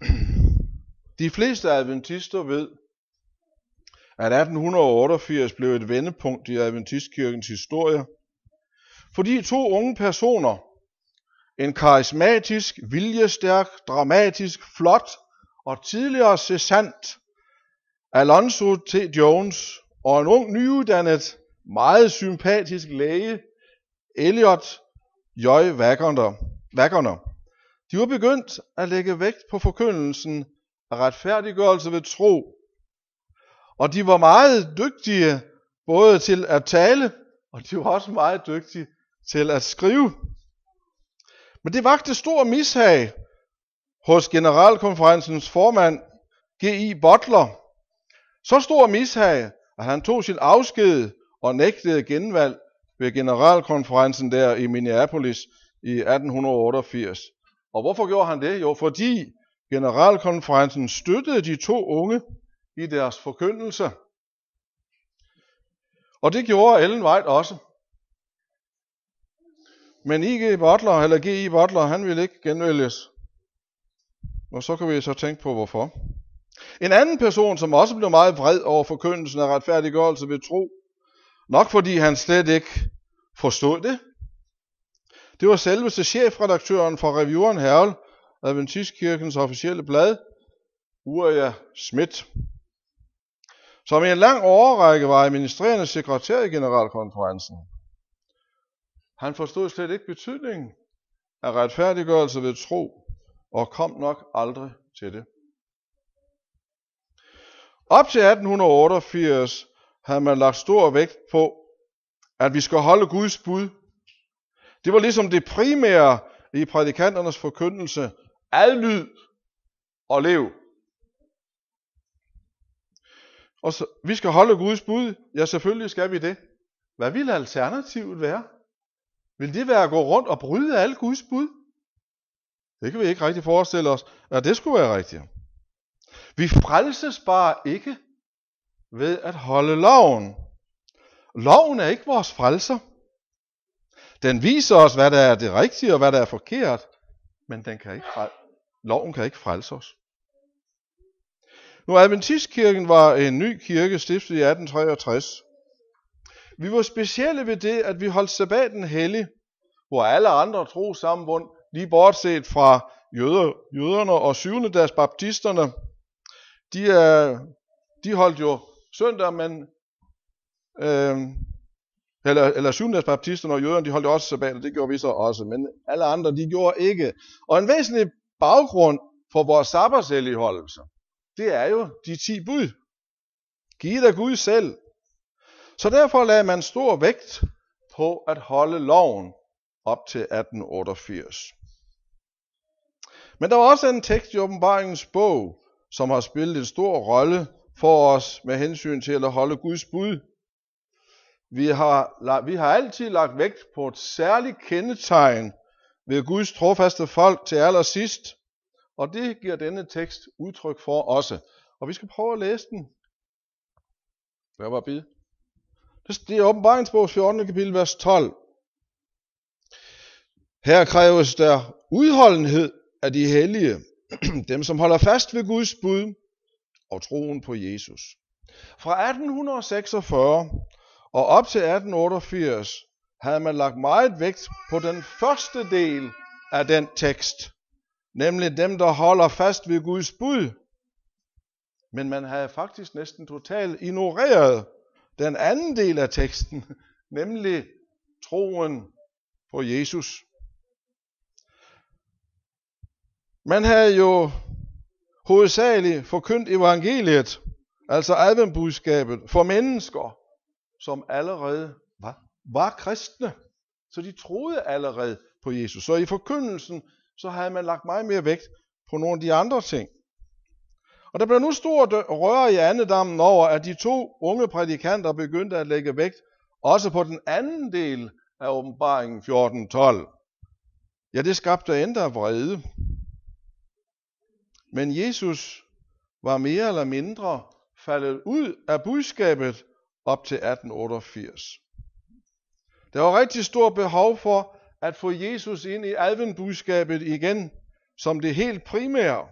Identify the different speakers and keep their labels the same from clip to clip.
Speaker 1: De fleste adventister ved, at 1888 blev et vendepunkt i adventistkirkens historie, fordi to unge personer, en karismatisk, viljestærk, dramatisk, flot og tidligere cessant, Alonso T. Jones, og en ung, nyuddannet, meget sympatisk læge, Elliot J. Wagner, Wagner. De var begyndt at lægge vægt på forkyndelsen af retfærdiggørelse ved tro. Og de var meget dygtige både til at tale, og de var også meget dygtige til at skrive. Men det vagte stor mishag hos generalkonferencens formand, G.I. Butler. Så stor mishag, at han tog sin afsked og nægtede genvalg ved generalkonferencen der i Minneapolis i 1888. Og hvorfor gjorde han det? Jo, fordi generalkonferencen støttede de to unge i deres forkyndelse. Og det gjorde Ellen White også. Men I.G. Butler, eller G.I. Butler, han ville ikke genvælges. Og så kan vi så tænke på, hvorfor. En anden person, som også blev meget vred over forkyndelsen af retfærdiggørelse ved tro, nok fordi han slet ikke forstod det, det var selveste chefredaktøren for Revieweren Herrel, Adventistkirkens officielle blad, Uria Schmidt, som i en lang overrække var administrerende sekretær i generalkonferencen. Han forstod slet ikke betydningen af retfærdiggørelse ved tro, og kom nok aldrig til det. Op til 1888 havde man lagt stor vægt på, at vi skal holde Guds bud. Det var ligesom det primære i prædikanternes forkyndelse. Adlyd og lev. Og så, vi skal holde Guds bud. Ja, selvfølgelig skal vi det. Hvad vil alternativet være? Vil det være at gå rundt og bryde alle Guds bud? Det kan vi ikke rigtig forestille os, at det skulle være rigtigt. Vi frelses bare ikke ved at holde loven. Loven er ikke vores frelser. Den viser os, hvad der er det rigtige og hvad der er forkert, men den kan ikke frel- loven kan ikke frelse os. Nu Adventistkirken var en ny kirke stiftet i 1863. Vi var specielle ved det, at vi holdt sabbaten hellig, hvor alle andre trosamfund, lige bortset fra jøder, jøderne og syvende dags baptisterne, de, er, de holdt jo søndag, men øh, eller, eller syvendags baptisterne og jøderne, de holdt også sabbat, og det gjorde vi så også, men alle andre, de gjorde ikke. Og en væsentlig baggrund for vores sabbatselligholdelse, det er jo de ti bud. Giv dig Gud selv. Så derfor lagde man stor vægt på at holde loven op til 1888. Men der var også en tekst i åbenbaringens bog, som har spillet en stor rolle for os med hensyn til at holde Guds bud. Vi har, vi har altid lagt vægt på et særligt kendetegn ved Guds trofaste folk til allersidst, og det giver denne tekst udtryk for også. Og vi skal prøve at læse den. Hvad var bid? Det er åbenbaringsbogs 14. kapitel, vers 12. Her kræves der udholdenhed af de hellige, dem som holder fast ved Guds bud og troen på Jesus. Fra 1846 og op til 1888 havde man lagt meget vægt på den første del af den tekst, nemlig dem, der holder fast ved Guds bud. Men man havde faktisk næsten totalt ignoreret den anden del af teksten, nemlig troen på Jesus. Man havde jo hovedsageligt forkyndt evangeliet, altså adventbudskabet, for mennesker, som allerede var, var kristne. Så de troede allerede på Jesus. Så i forkyndelsen, så havde man lagt meget mere vægt på nogle af de andre ting. Og der blev nu stort røre i andedammen over, at de to unge prædikanter begyndte at lægge vægt også på den anden del af åbenbaringen 14.12. Ja, det skabte endda vrede. Men Jesus var mere eller mindre faldet ud af budskabet op til 1888. Der var rigtig stor behov for at få Jesus ind i adventbudskabet igen som det helt primære.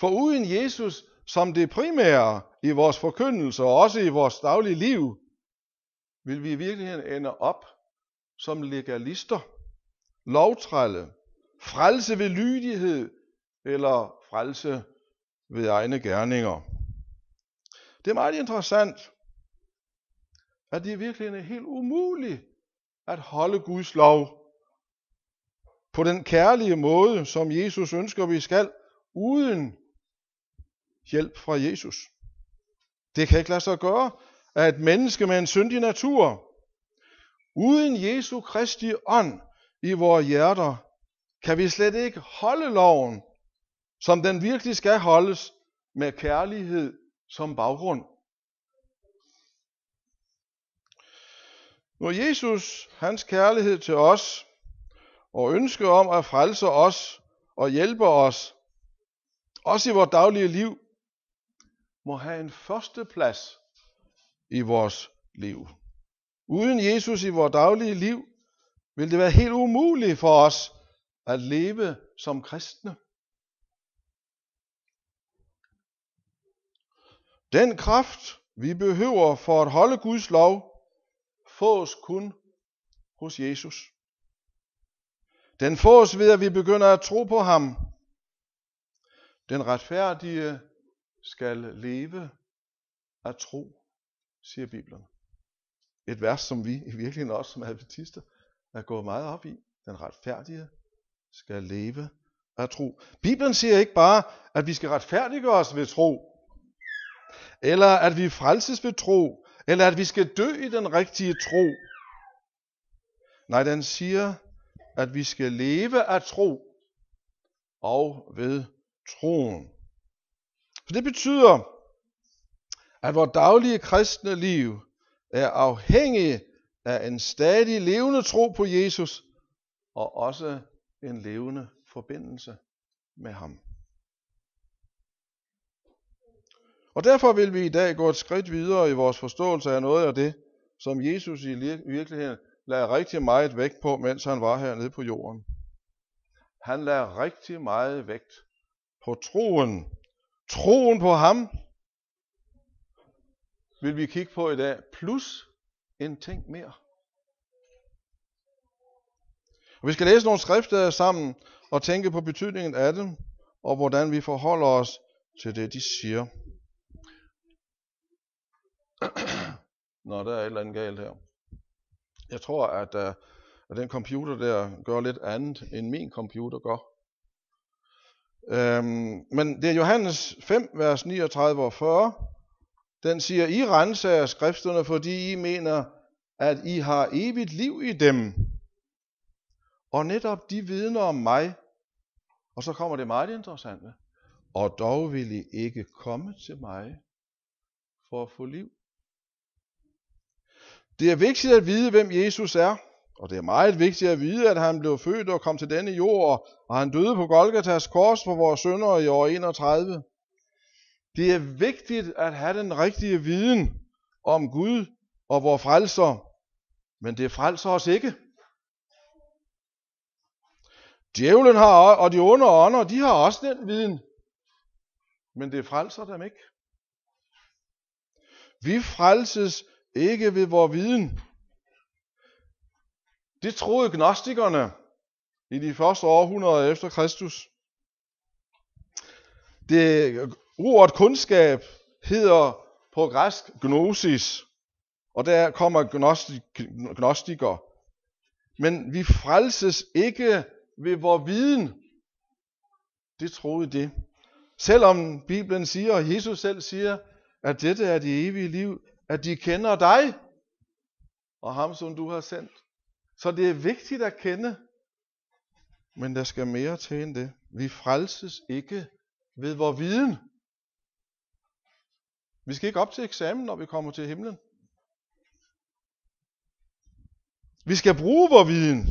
Speaker 1: For uden Jesus som det primære i vores forkyndelse og også i vores daglige liv, vil vi i virkeligheden ende op som legalister, lovtrælle, frelse ved lydighed eller frelse ved egne gerninger. Det er meget interessant, at det virkelig er helt umuligt at holde Guds lov på den kærlige måde, som Jesus ønsker, vi skal, uden hjælp fra Jesus. Det kan ikke lade sig gøre, at et menneske med en syndig natur, uden Jesu Kristi ånd i vores hjerter, kan vi slet ikke holde loven, som den virkelig skal holdes med kærlighed som baggrund. Når Jesus, hans kærlighed til os, og ønske om at frelse os og hjælpe os, også i vores daglige liv, må have en første plads i vores liv. Uden Jesus i vores daglige liv, vil det være helt umuligt for os at leve som kristne. Den kraft, vi behøver for at holde Guds lov, fås kun hos Jesus. Den fås ved, at vi begynder at tro på ham. Den retfærdige skal leve af tro, siger Bibelen. Et vers, som vi i virkeligheden også som adventister er gået meget op i. Den retfærdige skal leve af tro. Bibelen siger ikke bare, at vi skal retfærdiggøre os ved tro, eller at vi frelses ved tro, eller at vi skal dø i den rigtige tro. Nej, den siger, at vi skal leve af tro og ved troen. Så det betyder, at vores daglige kristne liv er afhængig af en stadig levende tro på Jesus, og også en levende forbindelse med ham. Og derfor vil vi i dag gå et skridt videre i vores forståelse af noget af det, som Jesus i virkeligheden lagde rigtig meget vægt på, mens han var hernede på jorden. Han lagde rigtig meget vægt på troen. Troen på ham vil vi kigge på i dag, plus en ting mere. Og vi skal læse nogle skrifter sammen og tænke på betydningen af dem, og hvordan vi forholder os til det, de siger. Nå, der er et eller andet galt her. Jeg tror, at, uh, at den computer der gør lidt andet, end min computer gør. Øhm, men det er Johannes 5, vers 39 og 40. Den siger, I renser skrifterne, fordi I mener, at I har evigt liv i dem. Og netop de vidner om mig. Og så kommer det meget interessante. Og dog vil I ikke komme til mig for at få liv. Det er vigtigt at vide, hvem Jesus er. Og det er meget vigtigt at vide, at han blev født og kom til denne jord, og han døde på Golgatas kors for vores sønder i år 31. Det er vigtigt at have den rigtige viden om Gud og vores frelser, men det frelser os ikke. Djævlen har, og de onde ånder, de har også den viden, men det frelser dem ikke. Vi frelses ikke ved vores viden. Det troede gnostikerne i de første århundreder efter Kristus. Det ordet kundskab hedder på græsk gnosis, og der kommer gnostik, gnostiker. Men vi frelses ikke ved vores viden. Det troede det. Selvom Bibelen siger, og Jesus selv siger, at dette er det evige liv, at de kender dig og ham, som du har sendt. Så det er vigtigt at kende, men der skal mere til end det. Vi frelses ikke ved vores viden. Vi skal ikke op til eksamen, når vi kommer til himlen. Vi skal bruge vores viden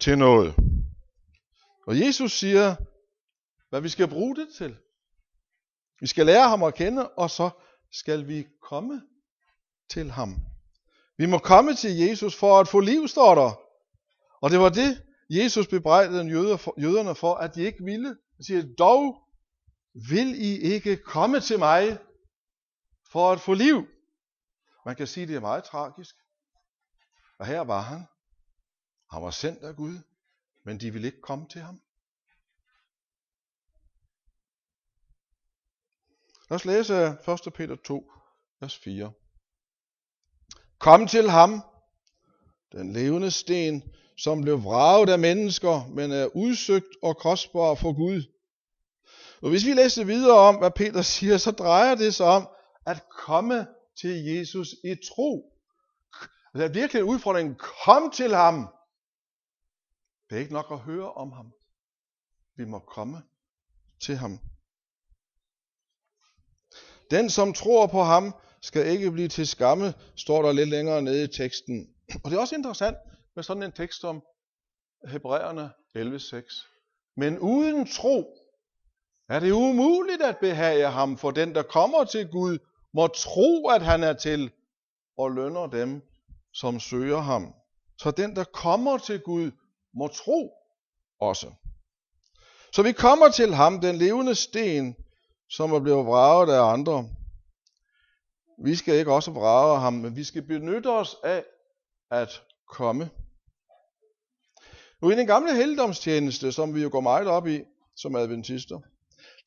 Speaker 1: til noget. Og Jesus siger, hvad vi skal bruge det til. Vi skal lære ham at kende, og så skal vi komme til ham. Vi må komme til Jesus for at få liv, står der. Og det var det, Jesus bebrejdede jøderne for, at de ikke ville. Han siger, dog vil I ikke komme til mig for at få liv? Man kan sige, det er meget tragisk. Og her var han. Han var sendt af Gud, men de ville ikke komme til ham. Lad os læse 1. Peter 2, vers 4. Kom til ham, den levende sten, som blev vraget af mennesker, men er udsøgt og kostbar for Gud. Og hvis vi læser videre om, hvad Peter siger, så drejer det sig om at komme til Jesus i tro. Det er virkelig en udfordring. Kom til ham. Det er ikke nok at høre om ham. Vi må komme til ham. Den, som tror på ham, skal ikke blive til skamme, står der lidt længere nede i teksten. Og det er også interessant med sådan en tekst som Hebræerne 11.6. Men uden tro er det umuligt at behage ham, for den, der kommer til Gud, må tro, at han er til, og lønner dem, som søger ham. Så den, der kommer til Gud, må tro også. Så vi kommer til ham, den levende sten, som er blevet vraget af andre. Vi skal ikke også vrage ham, men vi skal benytte os af at komme. Nu i den gamle heldomstjeneste, som vi jo går meget op i som adventister,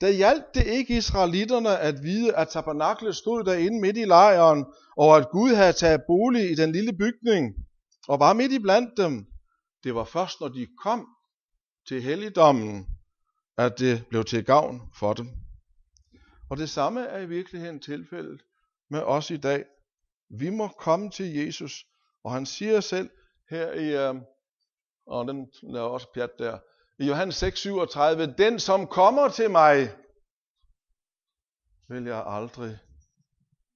Speaker 1: der hjalp det ikke israelitterne at vide, at tabernaklet stod derinde midt i lejren, og at Gud havde taget bolig i den lille bygning, og var midt i blandt dem. Det var først, når de kom til helligdommen, at det blev til gavn for dem. Og det samme er i virkeligheden tilfældet med os i dag. Vi må komme til Jesus, og han siger selv her i, øh, og den laver også pjat der, i Johannes 6:37, den som kommer til mig, vil jeg aldrig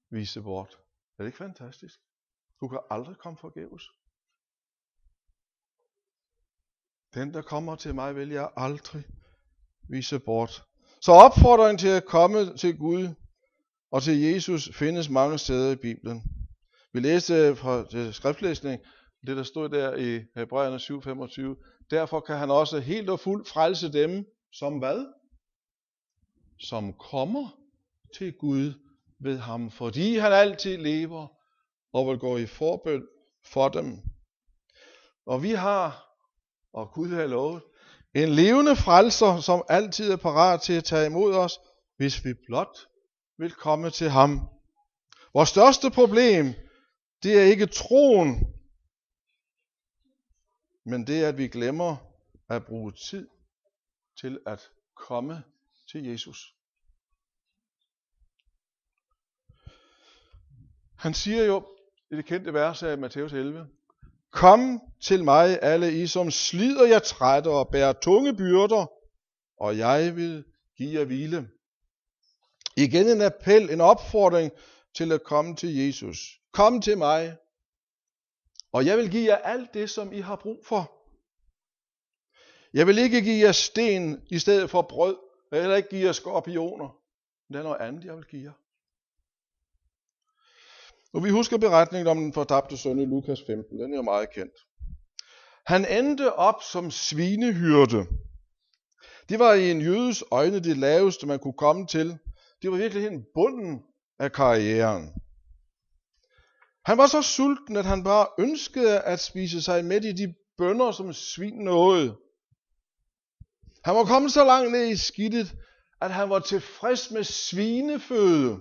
Speaker 1: vise bort. Er det ikke fantastisk? Du kan aldrig komme forgæves. Den, der kommer til mig, vil jeg aldrig vise bort. Så opfordringen til at komme til Gud og til Jesus findes mange steder i Bibelen. Vi læste fra skriftlæsning, det der stod der i Hebræerne 7:25. Derfor kan han også helt og fuldt frelse dem, som hvad? Som kommer til Gud ved ham, fordi han altid lever og vil gå i forbøn for dem. Og vi har, og Gud har lovet, en levende frelser, som altid er parat til at tage imod os, hvis vi blot vil komme til ham. Vores største problem, det er ikke troen, men det er, at vi glemmer at bruge tid til at komme til Jesus. Han siger jo i det kendte vers af Matthæus 11, Kom til mig, alle I, som slider jer trætte og bærer tunge byrder, og jeg vil give jer hvile. Igen en appel, en opfordring til at komme til Jesus. Kom til mig, og jeg vil give jer alt det, som I har brug for. Jeg vil ikke give jer sten i stedet for brød. Jeg vil heller ikke give jer skorpioner. Det er noget andet, jeg vil give jer. Og vi husker beretningen om den fortabte søn i Lukas 15. Den er meget kendt. Han endte op som svinehyrde. Det var i en jødes øjne det laveste, man kunne komme til. Det var virkelig en bunden af karrieren. Han var så sulten, at han bare ønskede at spise sig med i de bønder, som svin nåede. Han var kommet så langt ned i skidtet, at han var tilfreds med svineføde.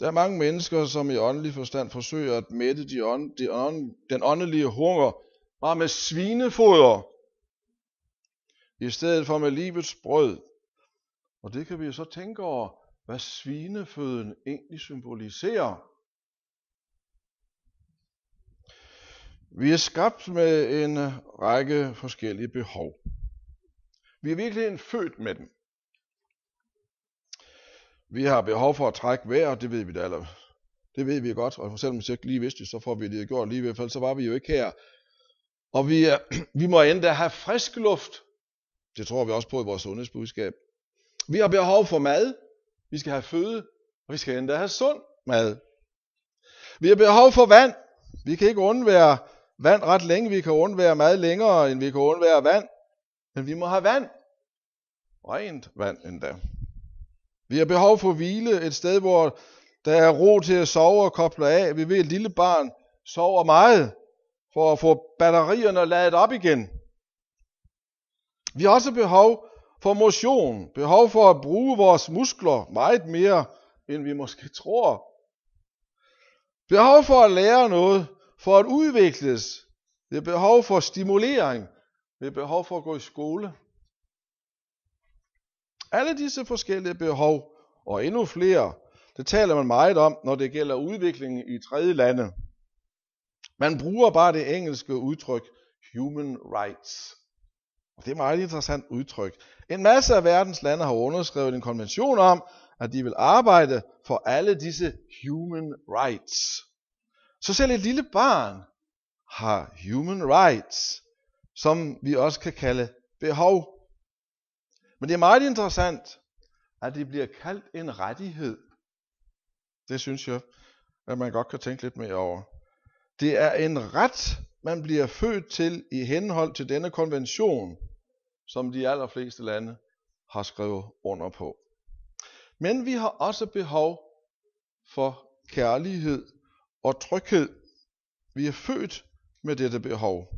Speaker 1: Der er mange mennesker, som i åndelig forstand forsøger at mætte de ånd, de ånd, den åndelige hunger bare med svinefoder, i stedet for med livets brød. Og det kan vi jo så tænke over, hvad svineføden egentlig symboliserer. Vi er skabt med en række forskellige behov. Vi er virkelig født med dem. Vi har behov for at trække vejret, det ved vi da alle. Det ved vi godt, og selvom vi ikke lige vidste det, så får vi det gjort lige i hvert fald, så var vi jo ikke her. Og vi, er, vi må endda have frisk luft. Det tror vi også på i vores sundhedsbudskab. Vi har behov for mad. Vi skal have føde, og vi skal endda have sund mad. Vi har behov for vand. Vi kan ikke undvære vand ret længe. Vi kan undvære mad længere, end vi kan undvære vand. Men vi må have vand. rent vand endda. Vi har behov for hvile, et sted, hvor der er ro til at sove og koble af. Vi ved, at et lille barn sover meget for at få batterierne ladet op igen. Vi har også behov for motion, behov for at bruge vores muskler meget mere, end vi måske tror. Behov for at lære noget, for at udvikles. Det er behov for stimulering. Det er behov for at gå i skole. Alle disse forskellige behov, og endnu flere, det taler man meget om, når det gælder udviklingen i tredje lande. Man bruger bare det engelske udtryk human rights. Og det er et meget interessant udtryk. En masse af verdens lande har underskrevet en konvention om, at de vil arbejde for alle disse human rights. Så selv et lille barn har human rights, som vi også kan kalde behov. Men det er meget interessant, at det bliver kaldt en rettighed. Det synes jeg, at man godt kan tænke lidt mere over. Det er en ret, man bliver født til i henhold til denne konvention, som de allerfleste lande har skrevet under på. Men vi har også behov for kærlighed og tryghed. Vi er født med dette behov.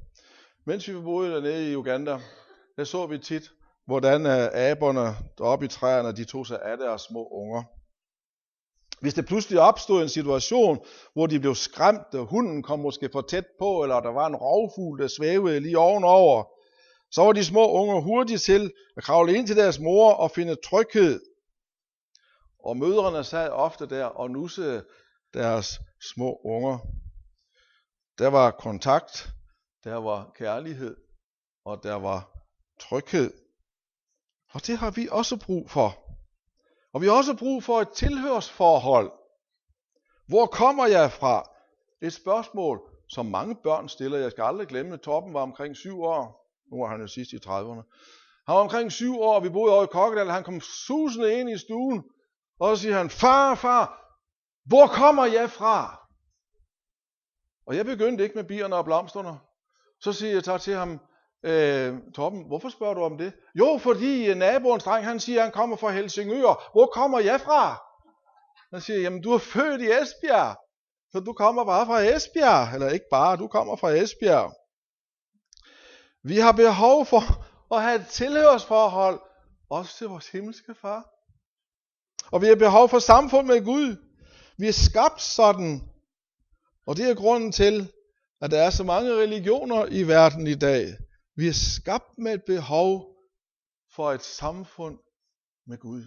Speaker 1: Mens vi boede dernede i Uganda, der så vi tit, hvordan øh, aberne deroppe i træerne, de tog sig af deres små unger. Hvis det pludselig opstod en situation, hvor de blev skræmt, og hunden kom måske for tæt på, eller der var en rovfugl, der svævede lige ovenover, så var de små unger hurtigt til at kravle ind til deres mor og finde tryghed. Og mødrene sad ofte der og nussede deres små unger. Der var kontakt, der var kærlighed, og der var tryghed. Og det har vi også brug for. Og vi har også brug for et tilhørsforhold. Hvor kommer jeg fra? Et spørgsmål, som mange børn stiller. Jeg skal aldrig glemme, at Torben var omkring syv år. Nu var han jo sidst i 30'erne. Han var omkring syv år, og vi boede over i Kokkedal. Han kom susende ind i stuen, og så siger han, far, far, hvor kommer jeg fra? Og jeg begyndte ikke med bierne og blomsterne. Så siger jeg så til ham, øh, Torben, hvorfor spørger du om det? Jo, fordi øh, naboens dreng, han siger, han kommer fra Helsingør. Hvor kommer jeg fra? Han siger jamen du er født i Esbjerg. Så du kommer bare fra Esbjerg. Eller ikke bare, du kommer fra Esbjerg. Vi har behov for at have et tilhørsforhold, også til vores himmelske far. Og vi har behov for samfund med Gud. Vi er skabt sådan. Og det er grunden til, at der er så mange religioner i verden i dag. Vi er skabt med et behov for et samfund med Gud.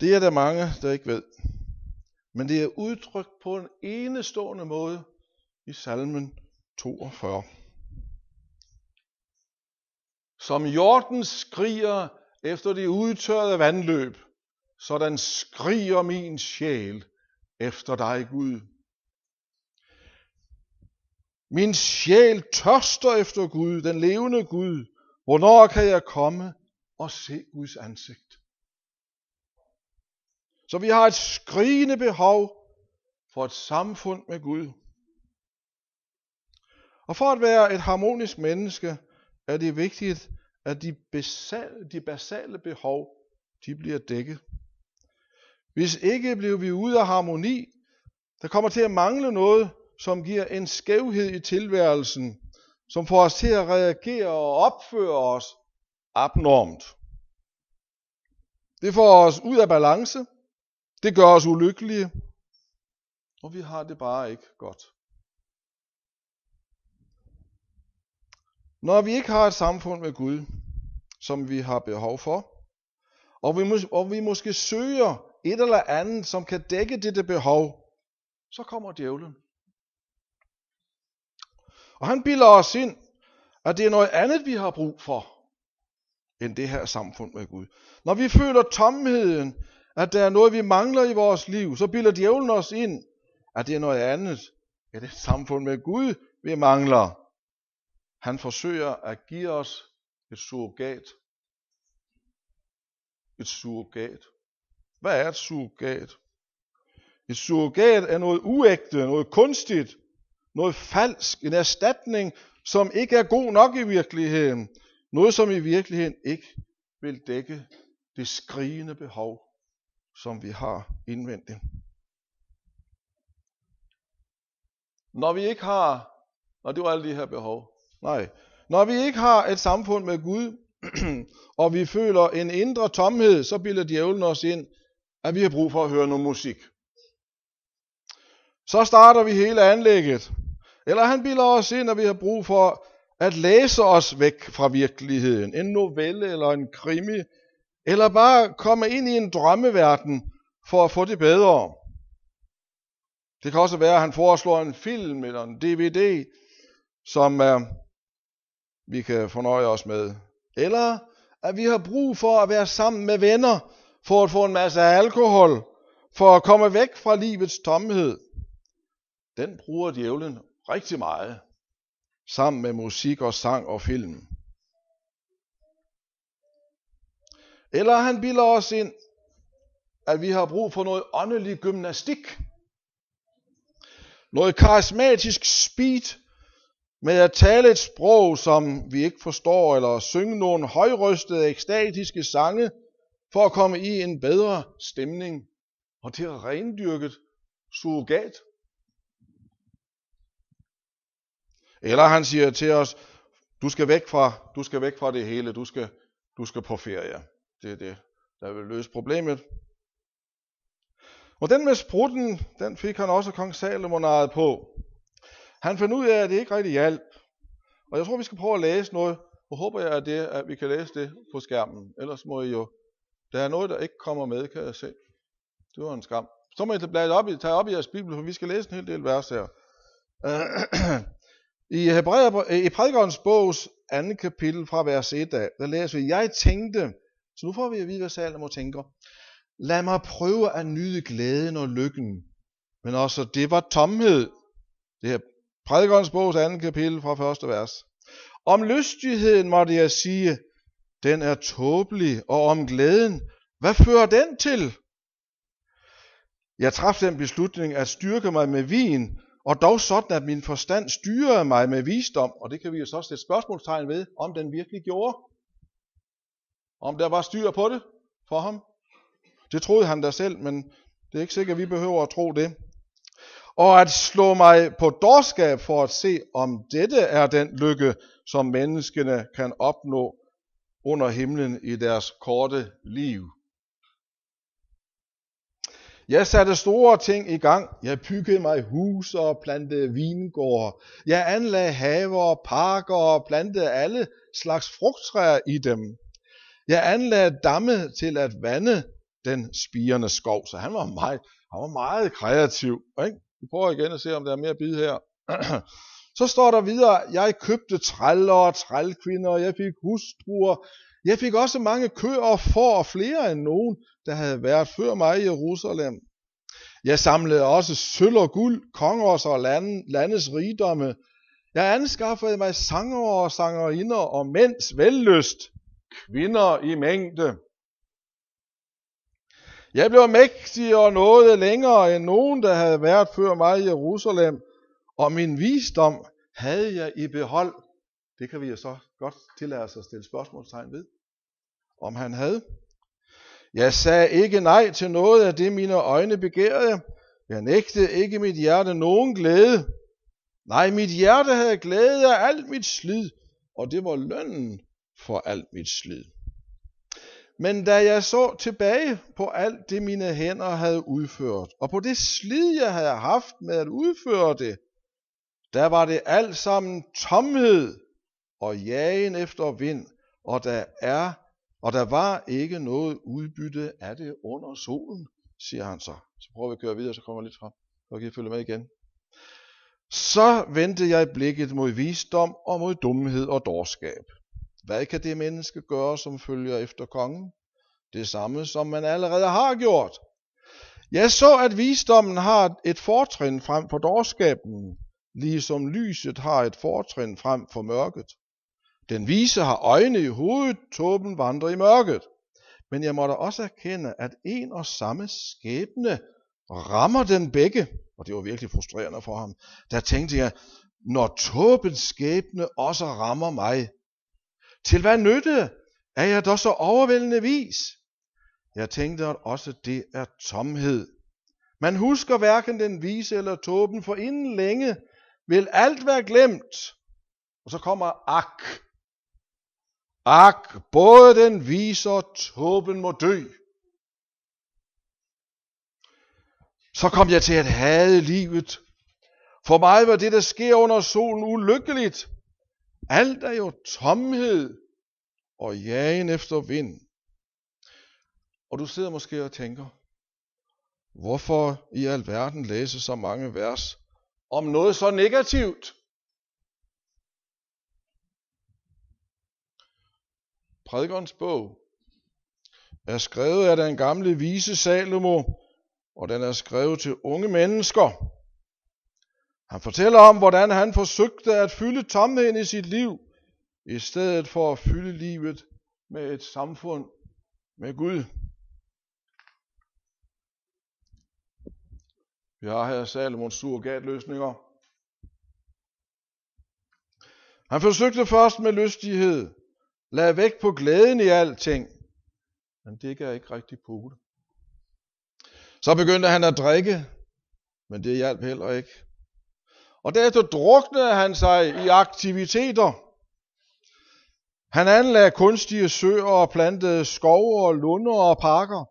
Speaker 1: Det er der mange, der ikke ved. Men det er udtrykt på en enestående måde i salmen 42. Som jorden skriger efter de udtørrede vandløb, sådan skriger min sjæl efter dig, Gud. Min sjæl tørster efter Gud, den levende Gud. Hvornår kan jeg komme og se Guds ansigt? Så vi har et skrigende behov for et samfund med Gud. Og for at være et harmonisk menneske, er det vigtigt, at de basale, de basale behov, de bliver dækket. Hvis ikke bliver vi ude af harmoni, der kommer til at mangle noget, som giver en skævhed i tilværelsen, som får os til at reagere og opføre os abnormt. Det får os ud af balance, det gør os ulykkelige, og vi har det bare ikke godt. Når vi ikke har et samfund med Gud, som vi har behov for, og vi, mås- og vi måske søger et eller andet, som kan dække dette behov, så kommer djævlen. Og han bilder os ind, at det er noget andet, vi har brug for, end det her samfund med Gud. Når vi føler tomheden, at der er noget, vi mangler i vores liv, så bilder djævlen os ind, at det er noget andet, end det samfund med Gud, vi mangler. Han forsøger at give os et surrogat. Et surrogat. Hvad er et surrogat? Et surrogat er noget uægte, noget kunstigt, noget falsk, en erstatning som ikke er god nok i virkeligheden. Noget, som i virkeligheden ikke vil dække det skrigende behov, som vi har indvendigt. Når vi ikke har, og det var alle de her behov, nej, når vi ikke har et samfund med Gud, og vi føler en indre tomhed, så bilder djævlen os ind, at vi har brug for at høre noget musik. Så starter vi hele anlægget. Eller han bilder os ind, at vi har brug for at læse os væk fra virkeligheden. En novelle eller en krimi. Eller bare komme ind i en drømmeverden for at få det bedre. Det kan også være, at han foreslår en film eller en DVD, som uh, vi kan fornøje os med. Eller at vi har brug for at være sammen med venner, for at få en masse alkohol, for at komme væk fra livets tomhed. Den bruger djævlen rigtig meget, sammen med musik og sang og film. Eller han bilder os ind, at vi har brug for noget åndelig gymnastik. Noget karismatisk speed med at tale et sprog, som vi ikke forstår, eller synge nogle højrystede, ekstatiske sange, for at komme i en bedre stemning, og til at rendyrket surrogat. Eller han siger til os, du skal væk fra, du skal væk fra det hele, du skal, du skal på ferie. Det er det, der vil løse problemet. Og den med sprutten, den fik han også kong Salomon på. Han fandt ud af, at det ikke rigtig hjalp. Og jeg tror, vi skal prøve at læse noget. Og håber jeg, at, det, at vi kan læse det på skærmen. Ellers må I jo... Der er noget, der ikke kommer med, kan jeg se. Det var en skam. Så må I tage op, i, tage op i jeres bibel, for vi skal læse en hel del vers her. I, Hebræer, I prædikernes bogs andet kapitel fra vers 1 af, der læser vi, jeg tænkte, så nu får vi at vide, hvad Salomo tænker. Lad mig prøve at nyde glæden og lykken. Men også det var tomhed. Det her Prædikernes bogs andet kapitel fra første vers. Om lystigheden måtte jeg sige, den er tåbelig, og om glæden, hvad fører den til? Jeg traf den beslutning at styrke mig med vin, og dog sådan, at min forstand styrede mig med visdom, og det kan vi jo så sætte spørgsmålstegn ved, om den virkelig gjorde. Om der var styr på det for ham. Det troede han da selv, men det er ikke sikkert, at vi behøver at tro det og at slå mig på dårskab for at se, om dette er den lykke, som menneskene kan opnå under himlen i deres korte liv. Jeg satte store ting i gang. Jeg byggede mig huse og plantede vingårde. Jeg anlagde haver og parker og plantede alle slags frugttræer i dem. Jeg anlagde damme til at vande den spirende skov. Så han var meget, han var meget kreativ. Ikke? Vi prøver igen at se, om der er mere bid her. Så står der videre, jeg købte træller og trælkvinder, jeg fik hustruer, jeg fik også mange køer og får og flere end nogen, der havde været før mig i Jerusalem. Jeg samlede også sølv og guld, kongers og land, landets rigdomme. Jeg anskaffede mig sanger og sangerinder og mænds vellyst, kvinder i mængde. Jeg blev mægtig og nåede længere end nogen, der havde været før mig i Jerusalem, og min visdom havde jeg i behold. Det kan vi jo så godt tillade os at stille spørgsmålstegn ved, om han havde. Jeg sagde ikke nej til noget af det, mine øjne begærede. Jeg nægtede ikke mit hjerte nogen glæde. Nej, mit hjerte havde glæde af alt mit slid, og det var lønnen for alt mit slid. Men da jeg så tilbage på alt det, mine hænder havde udført, og på det slid, jeg havde haft med at udføre det, der var det alt sammen tomhed og jagen efter vind, og der er, og der var ikke noget udbytte af det under solen, siger han så. Så prøver vi at køre videre, så kommer jeg lidt frem. Så kan I følge med igen. Så vendte jeg blikket mod visdom og mod dumhed og dårskab. Hvad kan det menneske gøre, som følger efter kongen? Det samme, som man allerede har gjort. Jeg så, at visdommen har et fortrin frem for dårskaben, ligesom lyset har et fortrin frem for mørket. Den vise har øjne i hovedet, tåben vandrer i mørket. Men jeg måtte også erkende, at en og samme skæbne rammer den begge. Og det var virkelig frustrerende for ham. Der tænkte jeg, når tåbens skæbne også rammer mig? Til hvad nytte er jeg da så overvældende vis? Jeg tænkte, at også det er tomhed. Man husker hverken den vise eller tåben, for inden længe vil alt være glemt. Og så kommer ak. Ak, både den vise og tåben må dø. Så kom jeg til at hade livet. For mig var det, der sker under solen, ulykkeligt. Alt er jo tomhed og jagen efter vind. Og du sidder måske og tænker, hvorfor i alverden læse så mange vers om noget så negativt? Prædikernes bog er skrevet af den gamle vise Salomo, og den er skrevet til unge mennesker. Han fortæller om, hvordan han forsøgte at fylde tomheden i sit liv, i stedet for at fylde livet med et samfund med Gud. Vi har her Salomons surrogatløsninger. Han forsøgte først med lystighed, lad væk på glæden i alting, men det gav ikke rigtig pote. Så begyndte han at drikke, men det hjalp heller ikke. Og derefter druknede han sig i aktiviteter. Han anlagde kunstige søer og plantede skove og lunder og parker.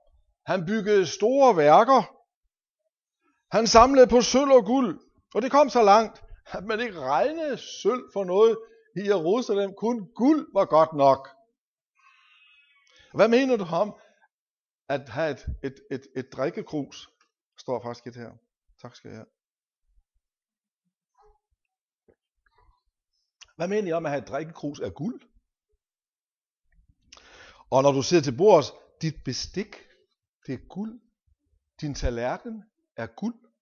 Speaker 1: Han byggede store værker. Han samlede på sølv og guld. Og det kom så langt, at man ikke regnede sølv for noget i Jerusalem. Kun guld var godt nok. Hvad mener du om at have et, et, et, et drikkekrus? Står faktisk et her. Tak skal jeg have. Hvad mener I om at have et drikkekrus af guld? Og når du sidder til bords, dit bestik, det er guld. Din tallerken er guld.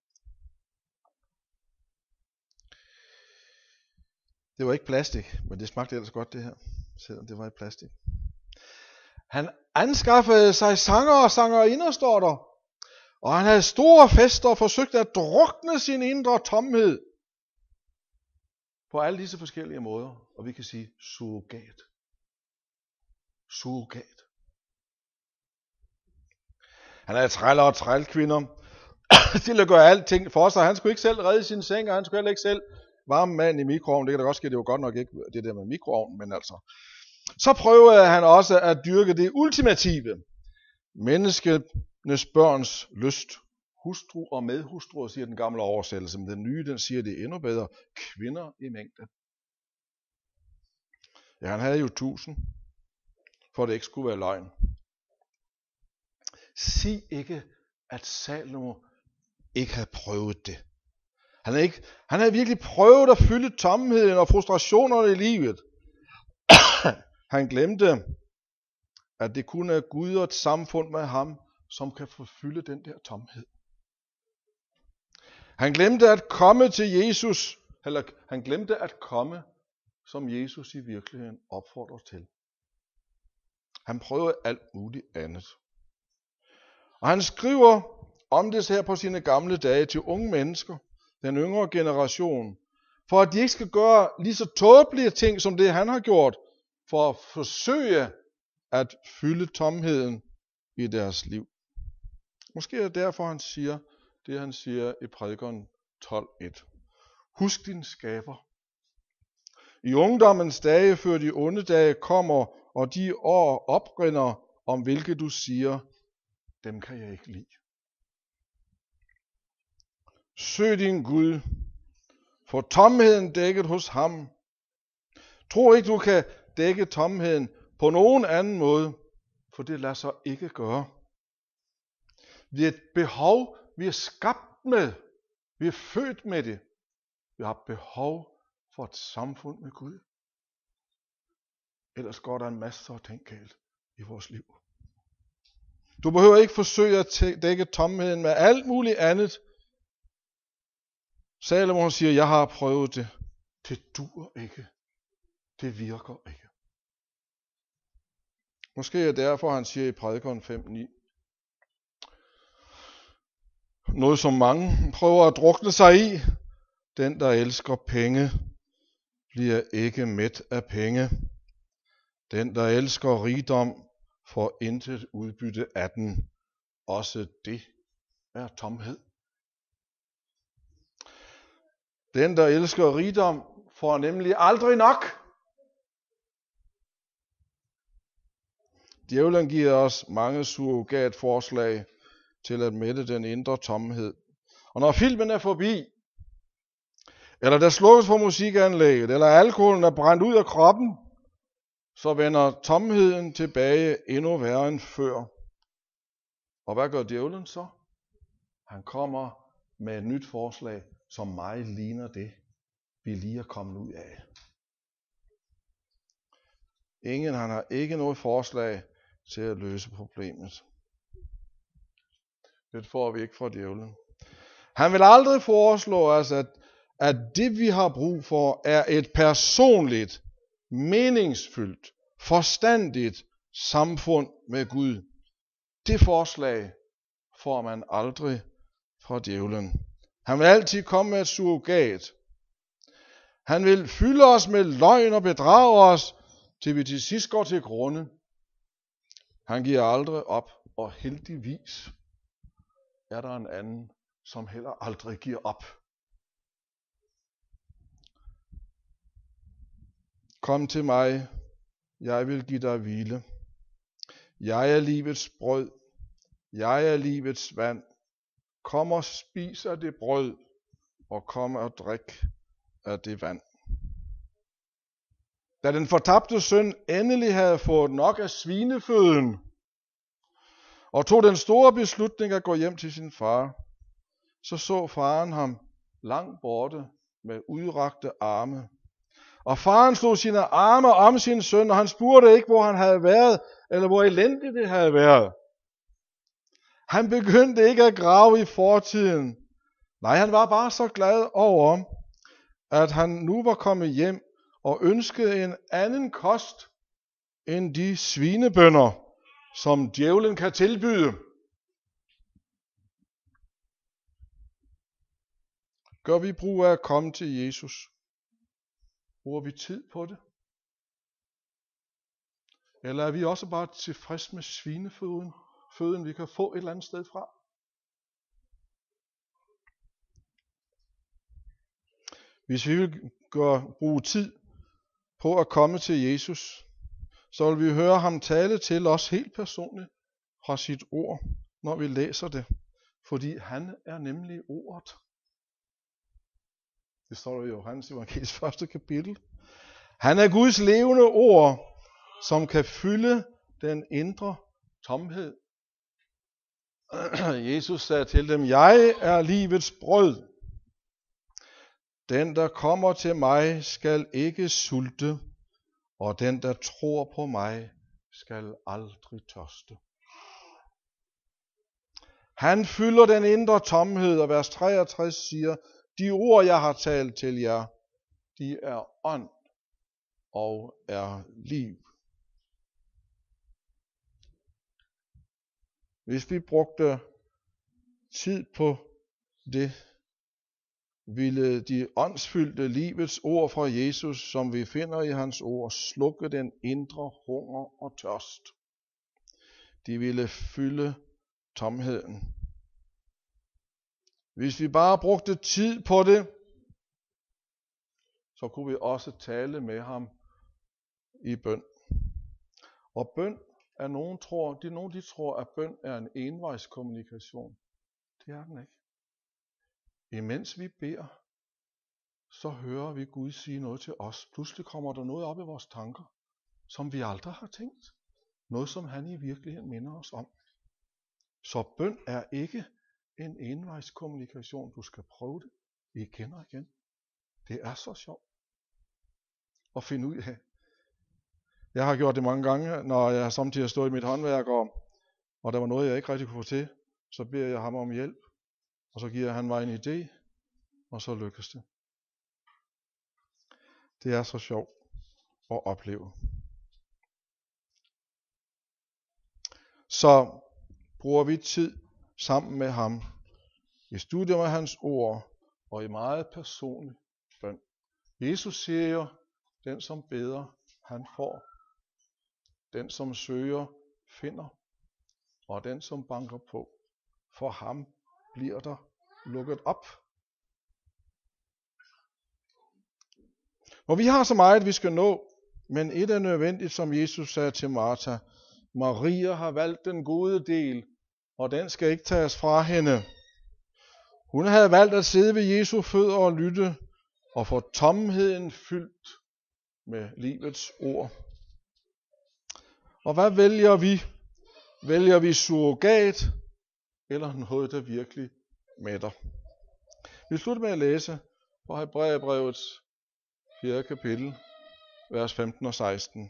Speaker 1: Det var ikke plastik, men det smagte ellers godt det her, selvom det var i plastik. Han anskaffede sig sanger og sangerinder, står der. Og han havde store fester og forsøgte at drukne sin indre tomhed på alle disse forskellige måder. Og vi kan sige surrogat. Surrogat. Han havde træller og trælkvinder til at gøre alting for sig. Han skulle ikke selv redde sin seng, og han skulle heller ikke selv varme mand i mikroovnen. Det kan da godt ske, det var godt nok ikke det der med mikroovnen, men altså. Så prøvede han også at dyrke det ultimative. Menneskenes børns lyst. Hustru og medhustru, siger den gamle oversættelse, men den nye, den siger det endnu bedre. Kvinder i mængde. Ja, han havde jo tusind, for det ikke skulle være løgn. Sig ikke, at Salomo ikke havde prøvet det. Han havde, ikke, han havde virkelig prøvet at fylde tomheden og frustrationerne i livet. han glemte, at det kun er Gud og et samfund med ham, som kan forfylde den der tomhed. Han glemte at komme til Jesus, eller han glemte at komme, som Jesus i virkeligheden opfordrer til. Han prøvede alt muligt andet. Og han skriver om det her på sine gamle dage til unge mennesker, den yngre generation, for at de ikke skal gøre lige så tåbelige ting, som det han har gjort, for at forsøge at fylde tomheden i deres liv. Måske er det derfor, han siger det, han siger i prædikeren 12.1. Husk din skaber. I ungdommens dage, før de onde dage kommer, og de år oprinder, om hvilke du siger, dem kan jeg ikke lide. Søg din Gud, få tomheden dækket hos ham. Tro ikke, du kan dække tomheden på nogen anden måde, for det lader sig ikke gøre. Vi er et behov, vi er skabt med. Vi er født med det. Vi har behov for et samfund med Gud. Ellers går der en masse af ting galt i vores liv. Du behøver ikke forsøge at dække tomheden med alt muligt andet. Salomon siger, jeg har prøvet det. Det dur ikke. Det virker ikke. Måske er derfor, han siger i prædikeren 5.9. Noget som mange prøver at drukne sig i, Den, der elsker penge, bliver ikke mæt af penge. Den, der elsker rigdom, får intet udbytte af den. Også det er tomhed. Den, der elsker rigdom, får nemlig aldrig nok. Djævlen giver os mange surrogatforslag til at mætte den indre tomhed. Og når filmen er forbi, eller der slukkes på musikanlægget, eller alkoholen er brændt ud af kroppen, så vender tomheden tilbage endnu værre end før. Og hvad gør djævlen så? Han kommer med et nyt forslag, som mig ligner det, vi lige er kommet ud af. Ingen, han har ikke noget forslag til at løse problemet. Det får vi ikke fra djævlen. Han vil aldrig foreslå os, at, at det vi har brug for er et personligt, meningsfyldt, forstandigt samfund med Gud. Det forslag får man aldrig fra djævlen. Han vil altid komme med et surrogat. Han vil fylde os med løgn og bedrage os, til vi til sidst går til grunde. Han giver aldrig op, og heldigvis er der en anden, som heller aldrig giver op. Kom til mig, jeg vil give dig hvile. Jeg er livets brød. Jeg er livets vand. Kom og spis af det brød, og kom og drik af det vand. Da den fortabte søn endelig havde fået nok af svineføden, og tog den store beslutning at gå hjem til sin far, så så faren ham langt borte med udrakte arme. Og faren slog sine arme om sin søn, og han spurgte ikke, hvor han havde været, eller hvor elendigt det havde været. Han begyndte ikke at grave i fortiden. Nej, han var bare så glad over, at han nu var kommet hjem og ønskede en anden kost end de svinebønder, som djævlen kan tilbyde. Gør vi brug af at komme til Jesus? Bruger vi tid på det? Eller er vi også bare tilfreds med svinefoden? Føden vi kan få et eller andet sted fra? Hvis vi vil gøre, bruge tid på at komme til Jesus, så vil vi høre ham tale til os helt personligt fra sit ord, når vi læser det. Fordi han er nemlig ordet. Det står der i Johannes Evangelis første kapitel. Han er Guds levende ord, som kan fylde den indre tomhed. Jesus sagde til dem, jeg er livets brød. Den, der kommer til mig, skal ikke sulte, og den, der tror på mig, skal aldrig tørste. Han fylder den indre tomhed, og vers 63 siger, de ord, jeg har talt til jer, de er ånd og er liv. Hvis vi brugte tid på det, ville de åndsfyldte livets ord fra Jesus, som vi finder i hans ord, slukke den indre hunger og tørst. De ville fylde tomheden. Hvis vi bare brugte tid på det, så kunne vi også tale med ham i bøn. Og bøn er nogen tror, det er nogen de tror, at bøn er en envejskommunikation. Det er den ikke. Imens vi beder, så hører vi Gud sige noget til os. Pludselig kommer der noget op i vores tanker, som vi aldrig har tænkt. Noget, som han i virkeligheden minder os om. Så bøn er ikke en envejskommunikation. Du skal prøve det igen og igen. Det er så sjovt at finde ud af. Jeg har gjort det mange gange, når jeg samtidig har stået i mit håndværk, og, og der var noget, jeg ikke rigtig kunne få til. Så beder jeg ham om hjælp, og så giver han mig en idé, og så lykkes det. Det er så sjovt at opleve. Så bruger vi tid sammen med ham i studier med hans ord og i meget personlig bøn. Jesus siger jo, den som beder, han får. Den som søger, finder. Og den som banker på, for ham bliver der lukket op. Og vi har så meget, vi skal nå, men et er nødvendigt, som Jesus sagde til Martha. Maria har valgt den gode del, og den skal ikke tages fra hende. Hun havde valgt at sidde ved Jesu fødder og lytte, og få tomheden fyldt med livets ord. Og hvad vælger vi? Vælger vi surrogat, eller noget, der virkelig mætter? Vi slutter med at læse fra Hebræerbrevets 4. kapitel, vers 15 og 16.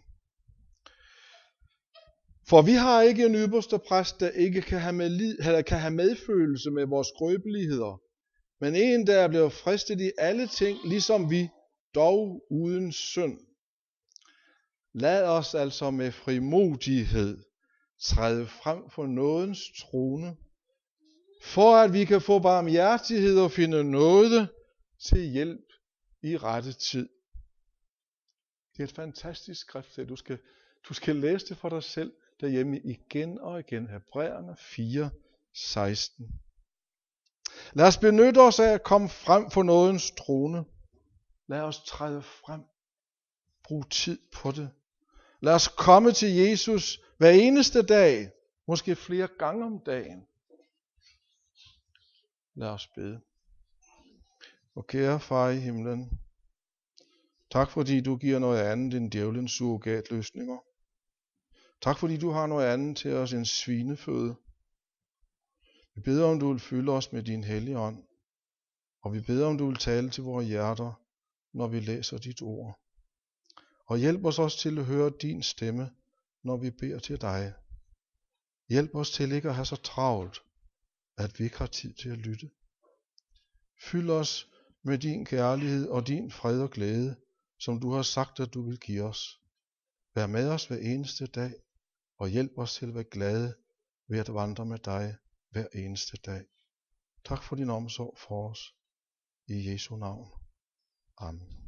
Speaker 1: For vi har ikke en ypperste præst, der ikke kan have, med, eller kan have medfølelse med vores skrøbeligheder, men en, der er blevet fristet i alle ting, ligesom vi, dog uden synd. Lad os altså med frimodighed træde frem for nådens trone, for at vi kan få barmhjertighed og finde noget til hjælp i rette tid. Det er et fantastisk skrift, du skal, du skal læse det for dig selv derhjemme igen og igen. Hebræerne 4, 16. Lad os benytte os af at komme frem for nådens trone. Lad os træde frem. Brug tid på det. Lad os komme til Jesus hver eneste dag, måske flere gange om dagen. Lad os bede. Og kære far i himlen, tak fordi du giver noget andet end djævelens surrogatløsninger. Tak fordi du har noget andet til os end svineføde. Vi beder om du vil fylde os med din hellige ånd, og vi beder om du vil tale til vores hjerter, når vi læser dit ord. Og hjælp os også til at høre din stemme, når vi beder til dig. Hjælp os til ikke at have så travlt, at vi ikke har tid til at lytte. Fyld os med din kærlighed og din fred og glæde, som du har sagt, at du vil give os. Vær med os hver eneste dag, og hjælp os til at være glade ved at vandre med dig hver eneste dag. Tak for din omsorg for os. I Jesu navn. Amen.